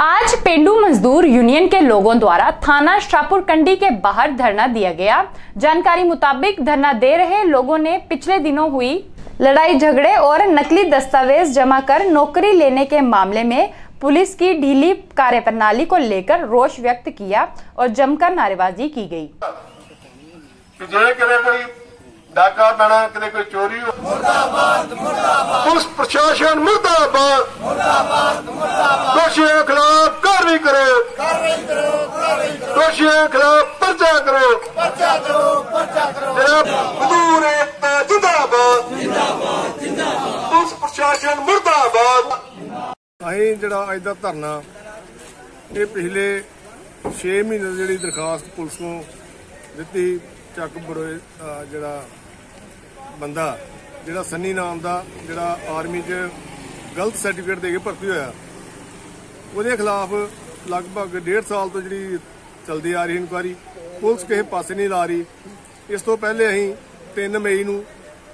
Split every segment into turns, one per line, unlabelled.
आज पेंडू मजदूर यूनियन के लोगों द्वारा थाना शाहपुर कंडी के बाहर धरना दिया गया। जानकारी मुताबिक धरना दे रहे लोगों ने पिछले दिनों हुई लड़ाई झगड़े और नकली दस्तावेज़ जमा कर नौकरी लेने के मामले में पुलिस की ढीली कार्यप्रणाली को लेकर रोष व्यक्त किया और जमकर नारेबाजी की गई।
ਡਾਕਾ ਪੈਣਾ ਕਿਤੇ ਕੋਈ ਚੋਰੀ ਹੋ ਮੁਰਦਾਬਾਦ ਮੁਰਦਾਬਾਦ। ਪੁਲਿਸ ਪ੍ਰਸ਼ਾਸਨ ਮੁਰਦਾਬਾਦ। ਮੁਰਦਾਬਾਦ ਮੁਰਦਾਬਾਦ। ਦੋਸ਼ੀਆਂ ਖਿਲਾਫ ਕਾਰਵਾਈ ਕਰੋ। ਕਾਰਵਾਈ ਕਰੋ ਕਾਰਵਾਈ ਕਰੋ। ਦੋਸ਼ੀਆਂ ਖਿਲਾਫ ਪਰਚਾ ਕਰੋ। ਪਰਚਾ ਕਰੋ ਪਰਚਾ ਕਰੋ। ਮਜ਼ਦੂਰ ਏਕਤਾ ਜਿੰਦਾਬਾਦ। ਜਿੰਦਾਬਾਦ ਜਿੰਦਾਬਾਦ। ਪੁਲਿਸ ਪ੍ਰਸ਼ਾਸਨ ਮੁਰਦਾਬਾਦ। ਅਸੀਂ ਜਿਹੜਾ ਅੱਜ ਦਾ ਧਰਨਾ ਇਹ ਪਿਛਲੇ 6 ਮਹੀਨੇ ਦੀ ਜਿਹੜੀ ਦਰਖਾਸਤ ਪੁਲਿਸ ਨੂੰ ਦਿੱਤੀ ਚੱਕ ਬੜੋਏ ਅਹ ਜਿਹੜਾ ਬੰਦਾ ਜਿਹੜਾ ਸੰਨੀ ਨਾਮ ਦਾ ਜਿਹੜਾ ਆਰਮੀ 'ਚ ਗਲਤ ਸਰਟੀਫਿਕੇਟ ਦੇ ਕੇ ਭਰਤੀ ਹੋਇਆ, ਉਹਦੇ ਖਿਲਾਫ ਲਗਭਗ 1.5 ਸਾਲ ਤੋਂ ਜਿਹੜੀ ਚਲਦੀ ਆ ਰਹੀ ਇਨਕੁਆਰੀ, ਪੁਲਿਸ ਕਿਸੇ ਪਾਸੇ ਨਹੀਂ ਲਾ ਰਹੀ। ਇਸ ਤੋਂ ਪਹਿਲੇ ਅਸੀਂ 3 ਮਈ ਨੂੰ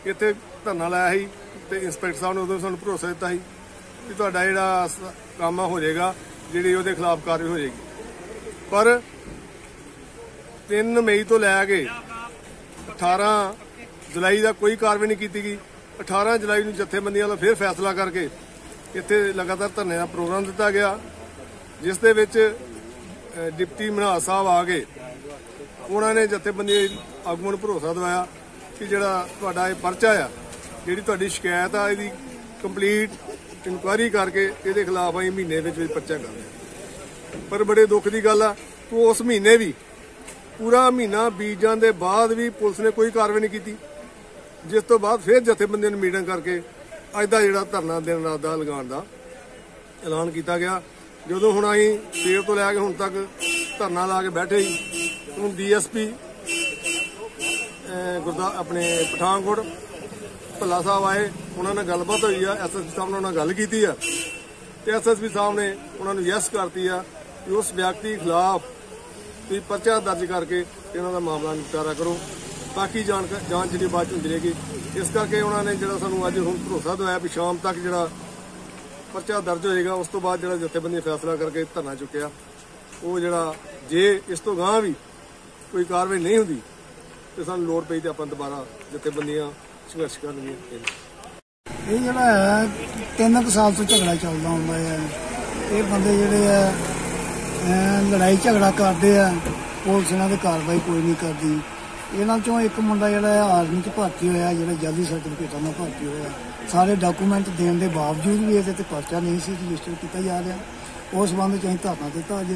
ਇੱਥੇ ਧਰਨਾ ਲਾਇਆ ਸੀ ਤੇ ਇੰਸਪੈਕਟਰ ਸਾਹਿਬ ਨੇ ਉਦੋਂ ਸਾਨੂੰ ਭਰੋਸਾ ਦਿੱਤਾ ਸੀ ਕਿ ਤੁਹਾਡਾ ਜਿਹੜਾ ਕੰਮ ਆ, ਹੋ ਜਾਏਗਾ, ਜਿਹੜੀ ਉਹਦੇ ਖਿਲਾਫ ਕਾਰਵਾਈ ਹੋ ਜਾਏਗੀ। ਪਰ 3 ਮਈ ਤੋਂ ਲੈ ਕੇ 18 ਜੁਲਾਈ ਦਾ ਕੋਈ ਕਾਰਵਾਈ ਨਹੀਂ ਕੀਤੀ ਗਈ। 18 ਜੁਲਾਈ ਨੂੰ ਜਥੇਬੰਦੀਆਂ ਦਾ ਫਿਰ ਫੈਸਲਾ ਕਰਕੇ ਇੱਥੇ ਲਗਾਤਾਰ ਧਰਨੇ ਦਾ ਪ੍ਰੋਗਰਾਮ ਦਿੱਤਾ ਗਿਆ, ਜਿਸ ਦੇ ਵਿੱਚ ਡਿਪਟੀ ਮਨਹਾਸ ਸਾਹਿਬ ਆ ਗਏ। ਉਹਨਾਂ ਨੇ ਜਥੇਬੰਦੀ ਆਗੂਆਂ ਨੂੰ ਭਰੋਸਾ ਦਿਵਾਇਆ ਕਿ ਜਿਹੜਾ ਤੁਹਾਡਾ ਇਹ ਪਰਚਾ ਆ, ਜਿਹੜੀ ਤੁਹਾਡੀ ਸ਼ਿਕਾਇਤ ਆ, ਇਹਦੀ ਕੰਪਲੀਟ ਇਨਕੁਆਇਰੀ ਕਰਕੇ ਇਹਦੇ ਖਿਲਾਫ ਅਸੀਂ ਮਹੀਨੇ ਵਿੱਚ ਵਿੱਚ ਪਰਚਾ ਕਰਦੇ ਹਾਂ। ਪਰ ਬੜੇ ਦੁੱਖ ਦੀ ਗੱਲ ਆ ਕਿ ਉਸ ਮਹੀਨੇ ਵੀ, ਪੂਰਾ ਮਹੀਨਾ ਬੀਜਾਂ ਦੇ ਬਾਅਦ ਵੀ ਪੁਲਿਸ ਨੇ ਕੋਈ ਕਾਰਵਾਈ ਨਹੀਂ ਕੀਤੀ। ਜਿਸ ਤੋਂ ਬਾਅਦ ਫਿਰ ਜਥੇਬੰਦੀਆਂ ਨੂੰ ਮੀਟਿੰਗ ਕਰਕੇ ਅੱਜ ਦਾ ਜਿਹੜਾ ਧਰਨਾ ਦਿਨ ਰਾਤ ਦਾ ਲਗਾਉਣ ਦਾ ਐਲਾਨ ਕੀਤਾ ਗਿਆ। ਜਦੋਂ ਹੁਣ ਅਸੀਂ ਸਵੇਰ ਤੋਂ ਲੈ ਕੇ ਹੁਣ ਤੱਕ ਧਰਨਾ ਲਾ ਕੇ ਬੈਠੇ ਹੀ ਹੁਣ ਡੀਐਸਪੀ ਗੁਰਦਾ, ਆਪਣੇ ਪਠਾਨਕੋਟ ਭੱਲਾ ਸਾਹਿਬ ਆਏ, ਉਹਨਾਂ ਨਾਲ ਗੱਲਬਾਤ ਹੋਈ ਆ ਐਸਐਸਪੀ ਸਾਹਿਬ ਨਾਲ ਉਹਨਾਂ ਨਾਲ ਗੱਲ ਕੀਤੀ ਆ। ਤੇ ਐਸਐਸਪੀ ਸਾਹਿਬ ਨੇ ਉਹਨਾਂ ਨੂੰ ਯੈਸ ਕਰਤੀ ਆ ਕਿ ਉਸ ਵਿਅਕਤੀ ਖਿਲਾਫ ਤੁਸੀਂ ਪਰਚਾ ਦਰਜ ਕਰਕੇ ਇਹਨਾਂ ਦਾ ਮਾਮਲਾ ਨਿਪਟਾਰਾ ਕਰੋ। ਬਾਕੀ ਜਾਣਕ ਜਾਂਚ ਜਿਹੜੀ ਬਾਅਦ ਚ ਹੁੰਦੀ ਰਹੇਗੀ। ਇਸ ਕਰਕੇ ਉਹਨਾਂ ਨੇ ਜਿਹੜਾ ਸਾਨੂੰ ਅੱਜ ਹੁਣ ਭਰੋਸਾ ਦਵਾਇਆ ਵੀ ਸ਼ਾਮ ਤੱਕ ਜਿਹੜਾ ਪਰਚਾ ਦਰਜ ਹੋਏਗਾ, ਉਸ ਤੋਂ ਬਾਅਦ ਜਿਹੜਾ ਜਥੇਬੰਦੀ ਫੈਸਲਾ ਕਰਕੇ ਧਰਨਾ ਚੁੱਕਿਆ। ਉਹ ਜਿਹੜਾ ਜੇ ਇਸ ਤੋਂ ਗਾਂ ਵੀ ਕੋਈ ਕਾਰਵਾਈ ਨਹੀਂ ਹੁੰਦੀ, ਤੇ ਸਾਨੂੰ ਲੋੜ ਪਈ ਤੇ ਆਪਾਂ ਦੁਬਾਰਾ ਜਥੇਬੰਦੀਆਂ ਸੰਘਰਸ਼ ਕਰਨਗੀਆਂ।
ਇਹ ਜਿਹੜਾ ਹੈ, ਤਿੰਨ ਕੁ ਸਾਲ ਤੋਂ ਝਗੜਾ ਚੱਲਦਾ ਹੁੰਦਾ ਹੈ। ਇਹ ਬੰਦੇ ਜਿਹੜੇ ਆ ਲੜਾਈ ਝਗੜਾ ਕਰਦੇ ਆ, ਪੁਲਿਸ ਇਹਨਾਂ ਤੇ ਕਾਰਵਾਈ ਕੋਈ ਨਹੀਂ ਕਰਦੀ। ਇਹਨਾਂ ਚੋਂ ਇੱਕ ਮੁੰਡਾ ਜਿਹੜਾ ਹੈ ਆਰਮੀ 'ਚ ਭਰਤੀ ਹੋਇਆ ਜਿਹੜਾ ਜਲਦੀ ਸਰਟੀਫਿਕੇਟਾਂ ਨਾਲ ਭਰਤੀ ਹੋਇਆ ਸਾਰੇ ਡਾਕੂਮੈਂਟ ਦੇਣ ਦੇ ਬਾਵਜੂਦ ਵੀ ਇਹਦੇ ਤੇ ਪਰਚਾ ਨਹੀਂ ਸੀ ਰਜਿਸਟਰ ਕੀਤਾ ਜਾ ਰਿਹਾ ਉਸ ਸੰਬੰਧ 'ਚ ਅਸੀਂ ਧਰਨਾ ਦਿੱਤਾ ਅੱਜ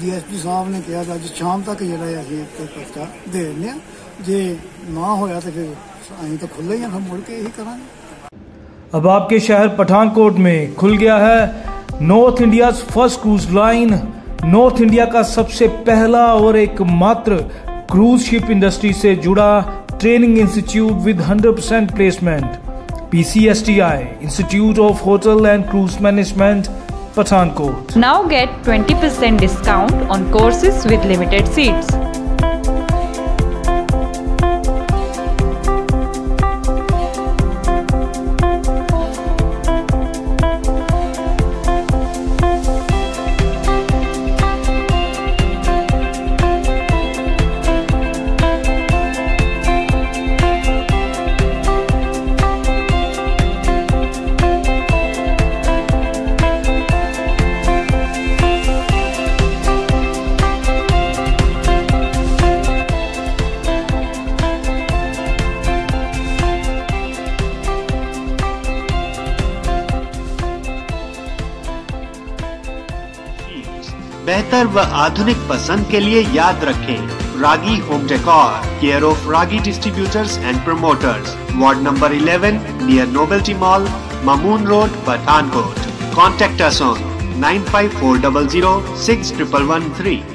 ਡੀਐਸਪੀ ਸਾਹਿਬ ਨੇ ਕਿਹਾ ਵੀ ਅੱਜ ਸ਼ਾਮ ਤੱਕ ਜਿਹੜਾ ਹੈ ਅਸੀਂ ਤੇ ਪਰਚਾ ਦੇ ਦਿੰਦੇ ਆ ਜੇ ਨਾ ਹੋਇਆ ਤੇ ਫਿਰ ਅਸੀਂ ਤਾਂ ਖੁੱਲੇ ਹੀ ਆ ਫਿਰ ਮੁੜ ਕੇ ਇਹੀ ਕਰਾਂਗੇ
अब आपके शहर पठानकोट में खुल गया है north India first cruise line north India का सबसे पहला और एकमात्र क्रूज शिप इंडस्ट्री से जुड़ा training institute with 100% placement PCSTI institute of hotel and cruise management Pathankot
Now get 20% discount on courses with limited seats.
बेहतर व आधुनिक पसंद के लिए याद रखें Ragi home decor, care of Ragi distributors and promoters, ward number 11 near novelty mall Mamun road Pathankot. Contact us on 95400 6113